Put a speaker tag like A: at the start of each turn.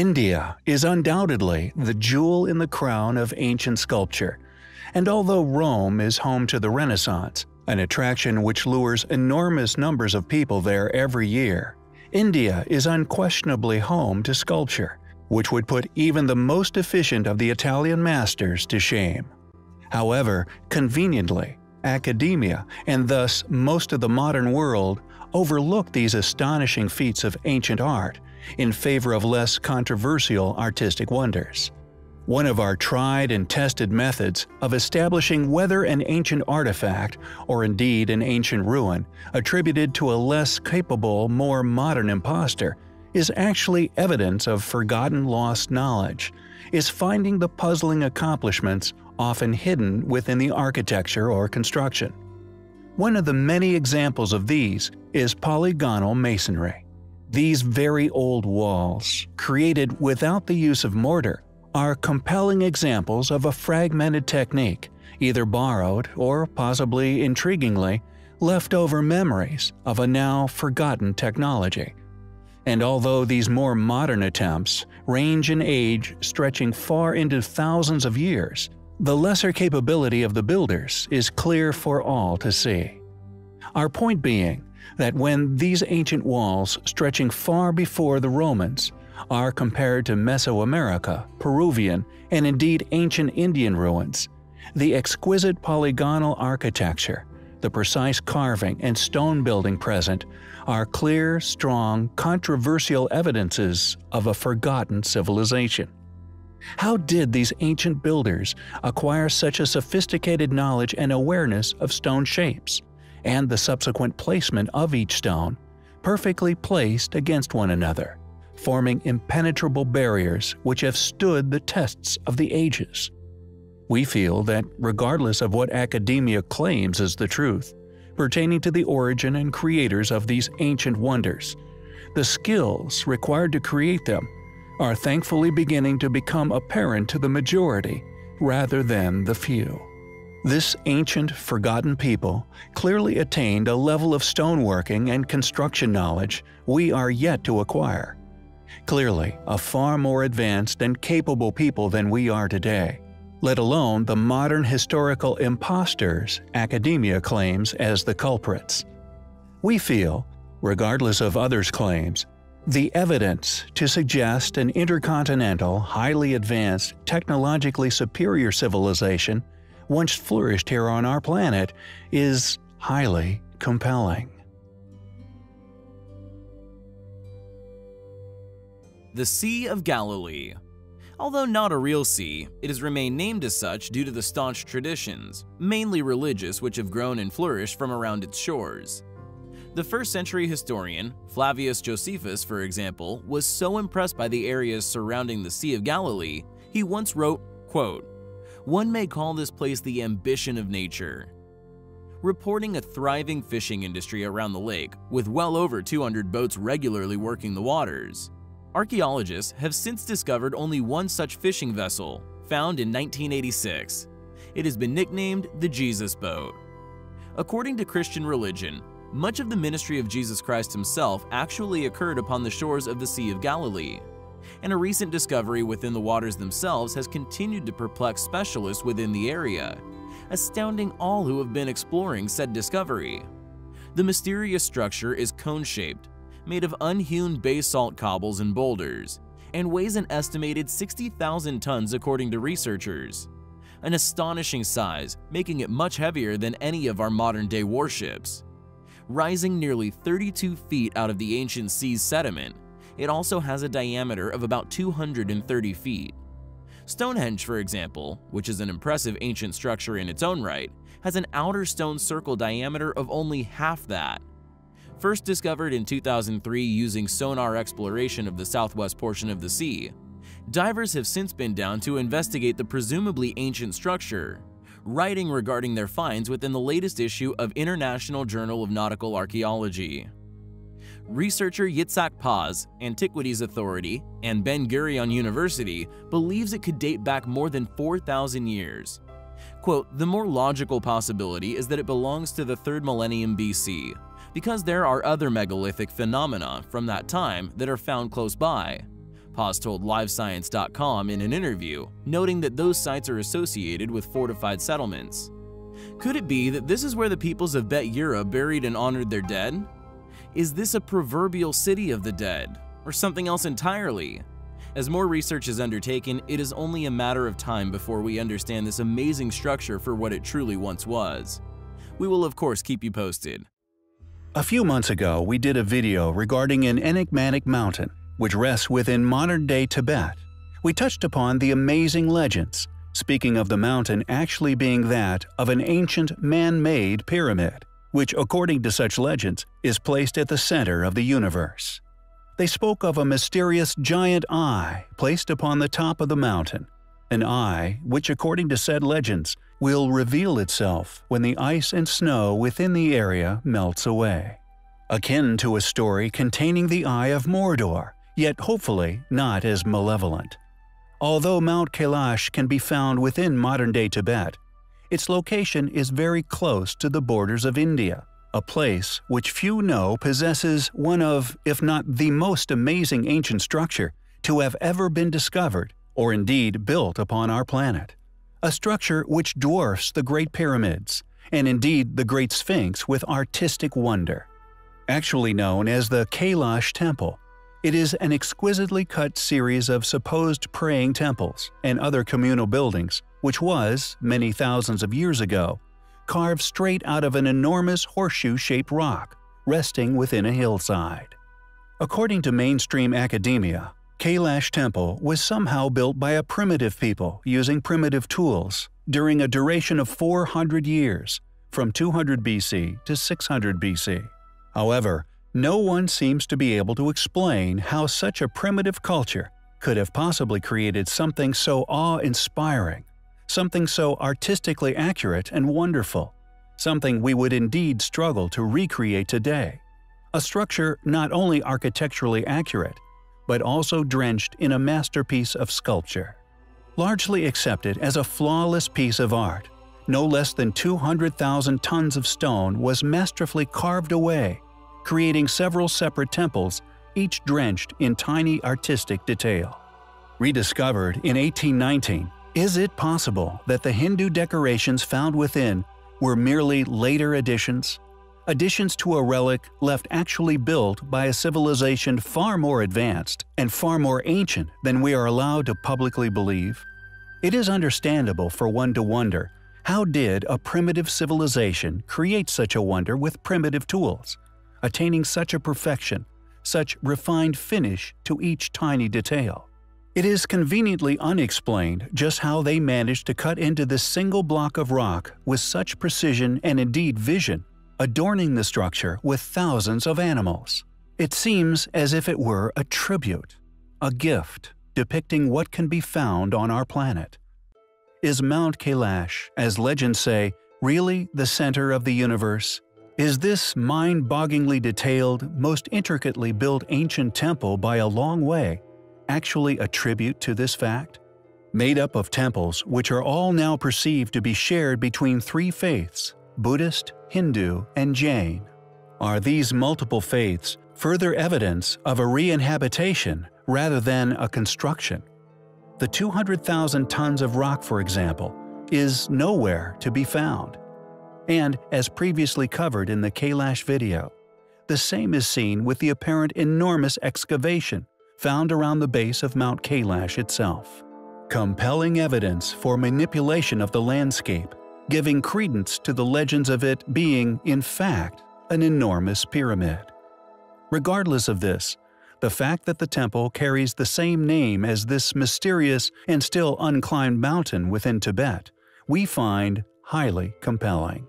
A: India is undoubtedly the jewel in the crown of ancient sculpture, and although Rome is home to the Renaissance, an attraction which lures enormous numbers of people there every year, India is unquestionably home to sculpture, which would put even the most efficient of the Italian masters to shame. However, conveniently, academia, and thus most of the modern world, overlook these astonishing feats of ancient art in favor of less controversial artistic wonders. One of our tried and tested methods of establishing whether an ancient artifact, or indeed an ancient ruin, attributed to a less capable, more modern impostor, is actually evidence of forgotten lost knowledge, is finding the puzzling accomplishments often hidden within the architecture or construction. One of the many examples of these is polygonal masonry. These very old walls, created without the use of mortar, are compelling examples of a fragmented technique, either borrowed or possibly intriguingly leftover memories of a now forgotten technology. And although these more modern attempts range in age stretching far into thousands of years, the lesser capability of the builders is clear for all to see. Our point being that when these ancient walls stretching far before the Romans are compared to Mesoamerica, Peruvian, and indeed ancient Indian ruins, the exquisite polygonal architecture, the precise carving and stone building present are clear, strong, controversial evidences of a forgotten civilization. How did these ancient builders acquire such a sophisticated knowledge and awareness of stone shapes, and the subsequent placement of each stone, perfectly placed against one another, forming impenetrable barriers which have stood the tests of the ages? We feel that regardless of what academia claims is the truth, pertaining to the origin and creators of these ancient wonders, the skills required to create them are thankfully beginning to become apparent to the majority rather than the few. This ancient, forgotten people clearly attained a level of stoneworking and construction knowledge we are yet to acquire. Clearly, a far more advanced and capable people than we are today, let alone the modern historical imposters academia claims as the culprits. We feel, regardless of others' claims, the evidence to suggest an intercontinental, highly advanced, technologically superior civilization once flourished here on our planet is highly compelling.
B: The Sea of Galilee Although not a real sea, it has remained named as such due to the staunch traditions, mainly religious, which have grown and flourished from around its shores. The first century historian, Flavius Josephus for example, was so impressed by the areas surrounding the Sea of Galilee, he once wrote, quote, One may call this place the ambition of nature. Reporting a thriving fishing industry around the lake, with well over 200 boats regularly working the waters. Archaeologists have since discovered only one such fishing vessel, found in 1986. It has been nicknamed the Jesus Boat. According to Christian religion, much of the ministry of Jesus Christ himself actually occurred upon the shores of the Sea of Galilee, and a recent discovery within the waters themselves has continued to perplex specialists within the area, astounding all who have been exploring said discovery. The mysterious structure is cone-shaped, made of unhewn basalt cobbles and boulders, and weighs an estimated 60,000 tons according to researchers. An astonishing size, making it much heavier than any of our modern-day warships rising nearly 32 feet out of the ancient sea's sediment. It also has a diameter of about 230 feet. Stonehenge, for example, which is an impressive ancient structure in its own right, has an outer stone circle diameter of only half that. First discovered in 2003 using sonar exploration of the southwest portion of the sea, divers have since been down to investigate the presumably ancient structure writing regarding their finds within the latest issue of International Journal of Nautical Archaeology. Researcher Yitzhak Paz, Antiquities Authority, and Ben Gurion University believes it could date back more than 4,000 years. Quote, the more logical possibility is that it belongs to the 3rd millennium BC, because there are other megalithic phenomena from that time that are found close by. Paz told LiveScience.com in an interview, noting that those sites are associated with fortified settlements. Could it be that this is where the peoples of Bet Yerah buried and honored their dead? Is this a proverbial city of the dead, or something else entirely? As more research is undertaken, it is only a matter of time before we understand this amazing structure for what it truly once was. We will of course keep you posted.
A: A few months ago, we did a video regarding an enigmatic mountain, which rests within modern-day Tibet. We touched upon the amazing legends, speaking of the mountain actually being that of an ancient man-made pyramid, which according to such legends is placed at the center of the universe. They spoke of a mysterious giant eye placed upon the top of the mountain, an eye which according to said legends will reveal itself when the ice and snow within the area melts away. Akin to a story containing the Eye of Mordor, yet hopefully not as malevolent. Although Mount Kailash can be found within modern-day Tibet, its location is very close to the borders of India, a place which few know possesses one of, if not the most amazing ancient structure to have ever been discovered or indeed built upon our planet a structure which dwarfs the Great Pyramids, and indeed the Great Sphinx with artistic wonder. Actually known as the Kailash Temple, it is an exquisitely cut series of supposed praying temples and other communal buildings which was, many thousands of years ago, carved straight out of an enormous horseshoe-shaped rock resting within a hillside. According to mainstream academia, Kailash Temple was somehow built by a primitive people using primitive tools during a duration of 400 years, from 200 BC to 600 BC. However, no one seems to be able to explain how such a primitive culture could have possibly created something so awe-inspiring, something so artistically accurate and wonderful, something we would indeed struggle to recreate today. A structure not only architecturally accurate, but also drenched in a masterpiece of sculpture. Largely accepted as a flawless piece of art, no less than 200,000 tons of stone was masterfully carved away, creating several separate temples, each drenched in tiny artistic detail. Rediscovered in 1819, is it possible that the Hindu decorations found within were merely later additions additions to a relic left actually built by a civilization far more advanced and far more ancient than we are allowed to publicly believe? It is understandable for one to wonder, how did a primitive civilization create such a wonder with primitive tools, attaining such a perfection, such refined finish to each tiny detail? It is conveniently unexplained just how they managed to cut into this single block of rock with such precision and indeed vision adorning the structure with thousands of animals. It seems as if it were a tribute, a gift depicting what can be found on our planet. Is Mount Kailash, as legends say, really the center of the universe? Is this mind-bogglingly detailed, most intricately built ancient temple by a long way actually a tribute to this fact? Made up of temples which are all now perceived to be shared between three faiths Buddhist, Hindu, and Jain. Are these multiple faiths further evidence of a re-inhabitation rather than a construction? The 200,000 tons of rock, for example, is nowhere to be found. And, as previously covered in the Kailash video, the same is seen with the apparent enormous excavation found around the base of Mount Kailash itself. Compelling evidence for manipulation of the landscape giving credence to the legends of it being, in fact, an enormous pyramid. Regardless of this, the fact that the temple carries the same name as this mysterious and still unclimbed mountain within Tibet, we find highly compelling.